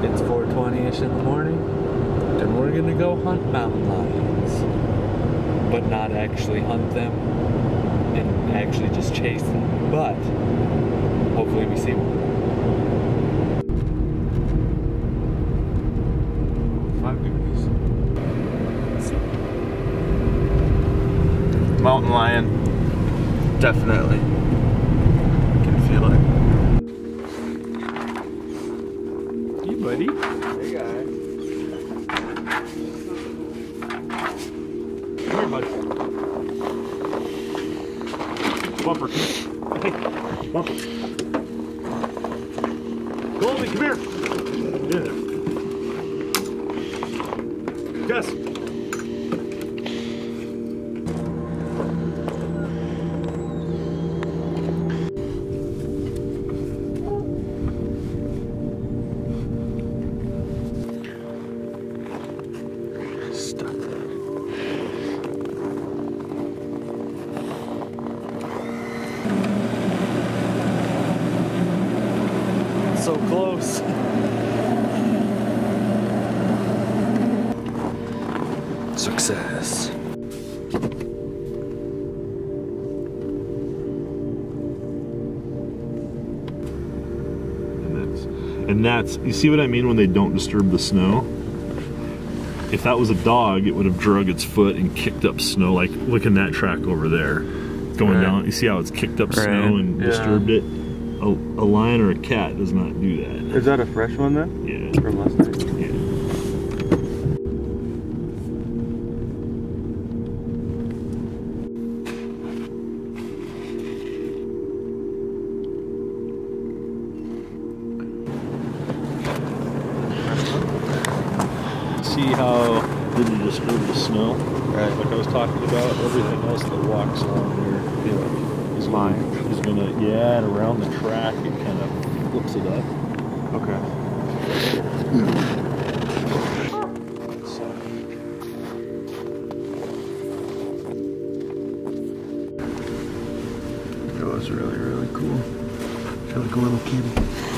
It's 4:20ish in the morning, and we're gonna go hunt mountain lions, but not actually hunt them, and actually just chase them. But hopefully, we see one. Five degrees. Mountain lion. Definitely. Can feel it. Hey guy. Come here, bud. Bumper. Bumper. Goldie, come here. Yes. Stuck. Close. Success. And that's, and that's, you see what I mean when they don't disturb the snow? If that was a dog, it would have drug its foot and kicked up snow, like look in that track over there. Going Right. down, you see how it's kicked up Right, snow and yeah. disturbed it? A, a lion or a cat does not do that. Is that a fresh one then? Yeah. From last night? yeah. See how didn't disturb the snow? Right. Like I was talking about, everything else that walks along there yeah, is Fine. Is gonna yeah, and around the track it kind of flips it up. Okay. So It was really, really cool. I feel like a little kitty.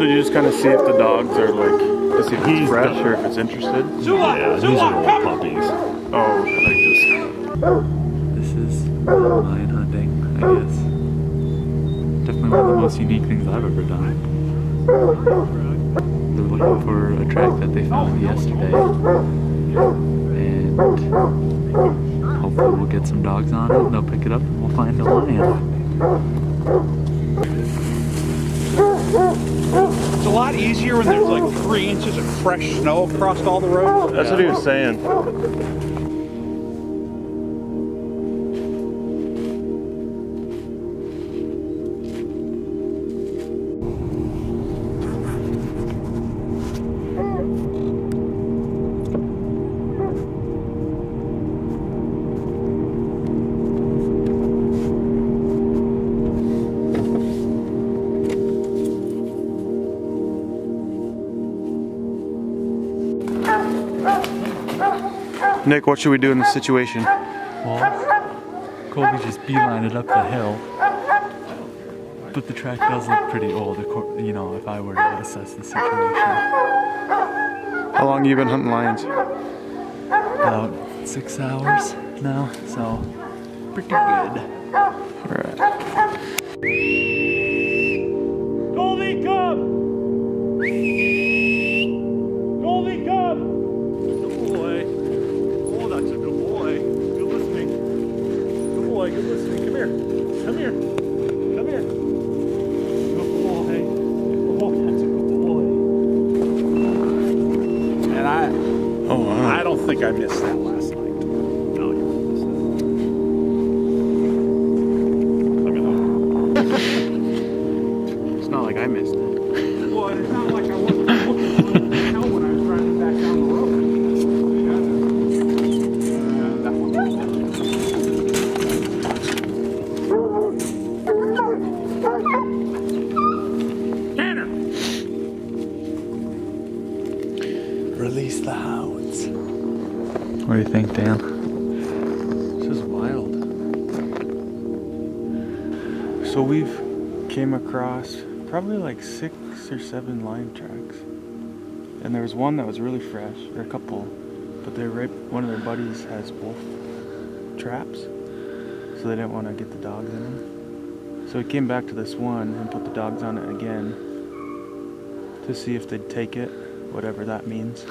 So you just kind of see if the dogs are like, to see if He's it's fresh the- or if it's interested? yeah, these are all puppies. Oh, Like just This is lion hunting, I guess. Definitely one of the most unique things I've ever done. They're looking for a track that they found yesterday. And hopefully we'll get some dogs on it and they'll pick it up and we'll find a lion. It's a lot easier when there's like three inches of fresh snow across all the roads. That's what he was saying. Nick, what should we do in this situation? Well, Colby just beeline it up the hill. But the track does look pretty old, you know, if I were to assess the situation. How long have you been hunting lions? About six hours now, so pretty good. Alright. Goldie, come! think I missed that last night. It's not like I missed it. It's not like I was driving back down the road. Release the hounds. What do you think, Dan? This is wild. So we've came across probably like six or seven lion tracks, and there was one that was really fresh, or a couple, but they right. One of their buddies has wolf traps, so they didn't want to get the dogs in them. So we came back to this one and put the dogs on it again to see if they'd take it, whatever that means.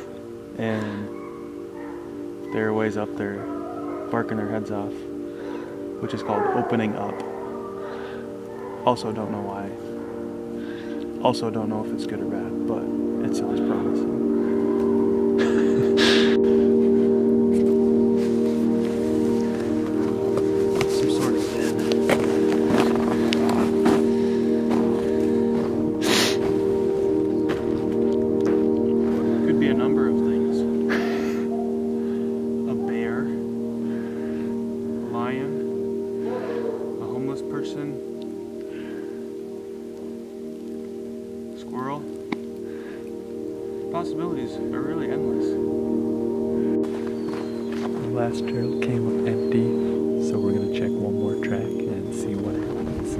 and they're ways up there, barking their heads off, which is called opening up. Also, don't know why. Also, don't know if it's good or bad, but it sounds promising. are really endless. The last trail came up empty, so we're gonna check one more track and see what happens.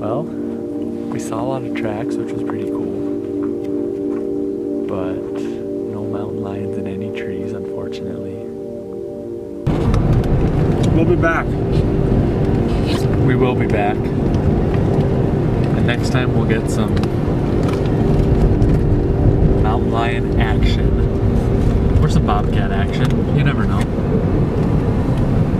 Well, we saw a lot of tracks, which was pretty cool. But no mountain lions in any trees, unfortunately. We'll be back. Will be back. And next time we'll get some mountain lion action. Or some bobcat action. You never know.